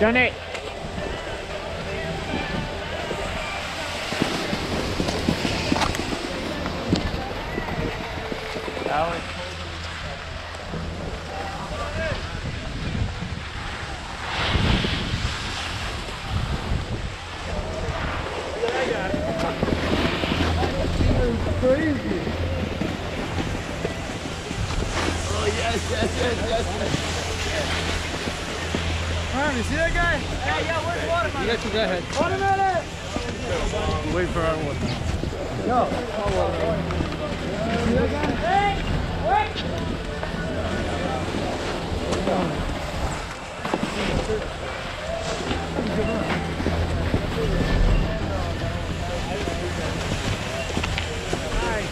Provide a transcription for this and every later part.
Done it. You see that guy? Yeah, yeah, where's watermelon? You got your go ahead. Watermelon! Eh? Wait for our one. Yo. See that guy? Hey! Wait!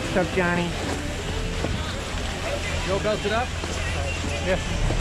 What's up, Johnny? Joe belted up? Yeah.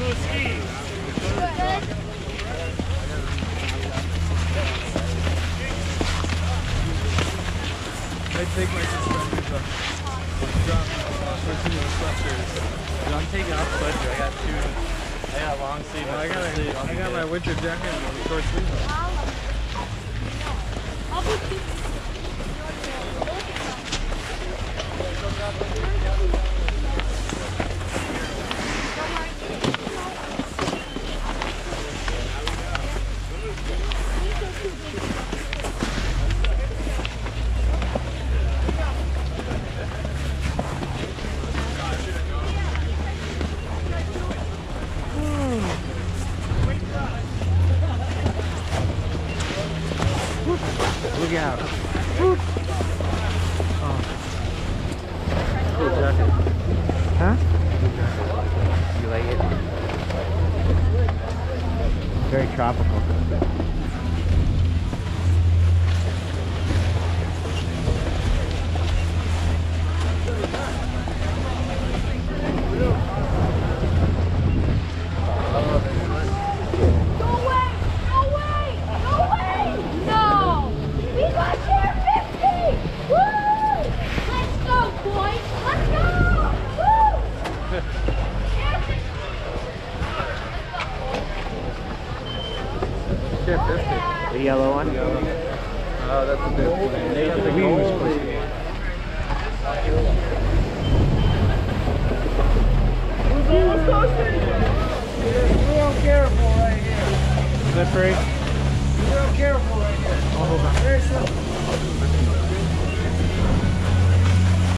Those skis? I take my suspenders off. To the sweatshirts. Dude, I'm taking off sweatshirt. I got two. I got long sleeve. Well, I got, sleeve. a, I'll I got my winter jacket and my short sleeves Look out. Cool jacket. Huh? You like it? Very tropical. Here.